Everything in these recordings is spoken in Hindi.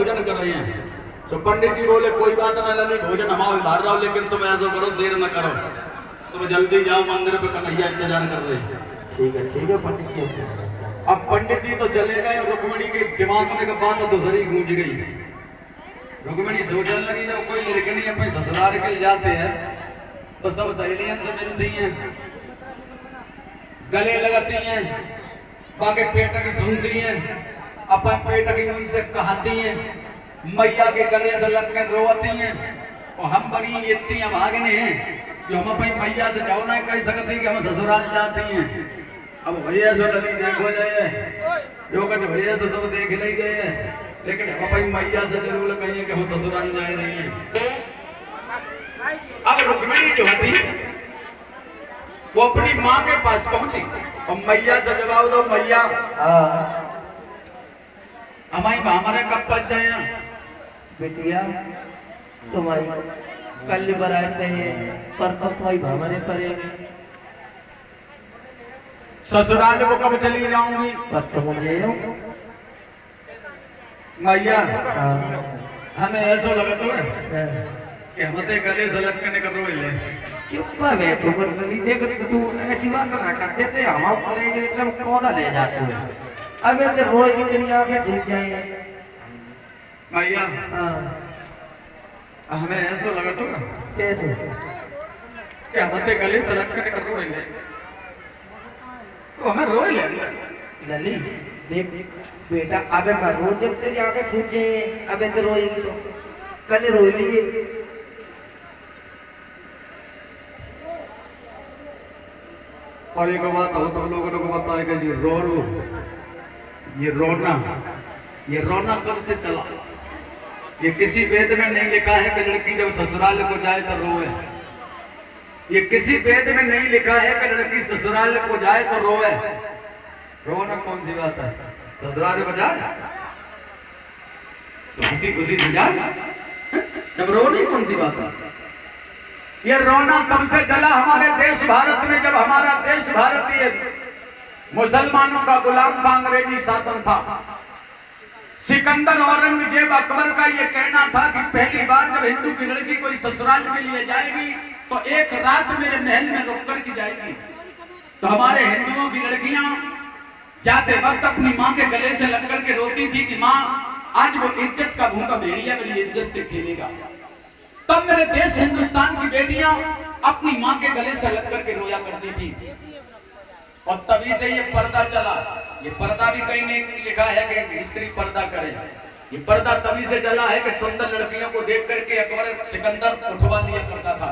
भोजन कर रहे हैं। तो पंडित जी बोले कोई बात ना लली भोजन हमारा उधार रहा लेकिन तुम ऐसा करो देर न करो। तुम जल्दी जाओ मंदिर पे कन्हैया इंतज़ार कर रहे हैं। ठीक है ठीक है पंडित जी। अब पंडित जी तो चले गए और रुक्मणी के दिमाग में का बात तो जरी गूंज गई। रुक्मणी सोचने लगी जब कोई लड़कनी अपने ससुराल के जाते हैं तो सब सहेलियों से मिलती हैं। गले लगाती हैं बाकी पेट की सुनती हैं अपन पेट की उनसे कहती हैं, मैया के गले से लग कर रोती हैं, और हम बड़ी इतनी अभागने हैं जो हम अपनी मैया से जाओ ना कह सकते कि हम ससुराल जाती हैं। अब भैया से लगी देखो जाए, जो कहते भैया से सब देख ले गए लेकिन हम अपनी मैया से ज़रूर कहिए कि हम ससुराल जाए नहीं है। अब रुक्मिणी जो थी वो अपनी माँ के पास पहुँची, और मैया से जवाब दो, मैया हाँ। हमारी हमारे कब पच जाए? बेटिया तुम्हारी कल बरात है पर तुम्हारी भावने करेंगे। ससुराल को कब चली जाऊँगी? पर तुम ले लो मैया हाँ। हमें ऐसा लगा तो हाँ। कि हम ते गले से लग के रोए ले। चुप है तू पर नहीं देख तू ऐसी बात ना करते थे हम करेंगे एकदम कौन ले जाते हैं? अबे तो रोज की तेरी आँखें सूख जाएँगे मैया हाँ। हमें ऐसा लगा तो कैसे? कि हम ते गले से लग के निकल ले तो हमें रोए ले लली देख बेटा अबे मैं रोज जब तेरी आँखें सूख जाए अबे तो रोएगी तो। कल रो लिए और एक बात हो तो लोगों को बताया कि ये रो रो। ये रोना ये रोना कब से चला? ये किसी वेद में नहीं लिखा है कि लड़की जब ससुराल को जाए तो रोए। ये किसी वेद में नहीं लिखा है कि लड़की ससुराल को जाए तो रोए। रोना कौन सी बात है? ससुराल को जाए? तो किसी खुशी से जाए? जब रोनी कौन सी बात है? ये रोना कब से चला हमारे देश भारत में? जब हमारा देश भारतीय मुसलमानों का गुलाम था, अंग्रेज़ी शासन था। सिकंदर औरंगज़ेब अकबर का ये कहना था कि पहली बार जब हिंदू की लड़की कोई ससुराल के लिए जाएगी तो एक रात मेरे महल में रुक कर की जाएगी। तो हमारे हिंदुओं की लड़कियाँ जाते वक्त अपनी माँ के गले से लग कर के रोती थी कि माँ, आज वो इज़्ज़त का भूखा भेड़िया मेरी इज़्ज़त से खेलेगा। तब मेरे देश हिंदुस्तान की बेटियाँ अपनी माँ के गले से लग करके रोया करती थी। और तभी से ये पर्दा चला। ये पर्दा भी कहीं नहीं लिखा है कि स्त्री पर्दा करे। ये पर्दा तभी से चला है कि सुंदर लड़कियों को देख करके अकबर सिकंदर उठवा लिया करता था।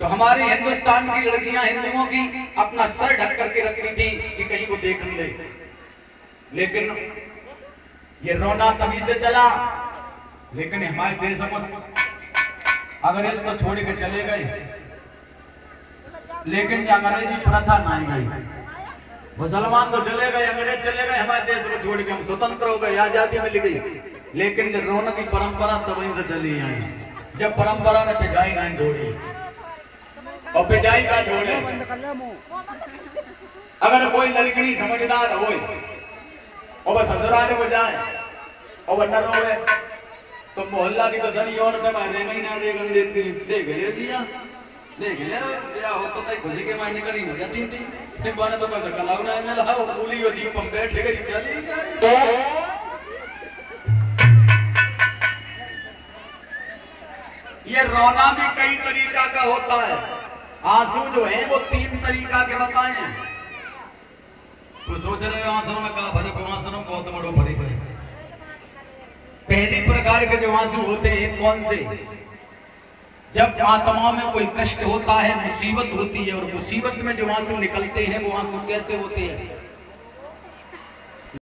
तो हमारी हिंदुस्तान की लड़कियाँ हिंदुओं की अपना सर ढक करके रखती थी कि कहीं को देख ले। लेकिन ये रोना तभी से चला। लेकिन हमारे देश को अंग्रेज़ को छोड़ के चले गए। लेकिन अंग्रेज़ी प्रथा नहीं गई मुसलमान तो चले गए अंग्रेज़ चले गए हमारे देश को छोड़ के हम स्वतंत्र हो गए आज़ादी मिल गई लेकिन रौनक की परंपरा तो वहीं से चली आई जब परंपरा ने पिछाई नहीं छोड़ी और पिछाई का छोड़े अगर कोई लड़की समझदार हो और बस ससुराल को जाए और वह न रोवे तो मोहल्ला की तो सनी औरत है मारे नहीं ना देख दिया या तो ते तो? ये रोना भी कई तरीका का होता है। आँसू जो है वो तीन तरीका के बताए। हैं तो सोच रहे हो आँसू में कहा भरे को आँसू बहुत बड़ो भरे है। पहली प्रकार के जो आँसू होते हैं कौन से? जब आत्मा में कोई कष्ट होता है, मुसीबत होती है और मुसीबत में जो आँसू निकलते हैं, वो आँसू कैसे होते हैं?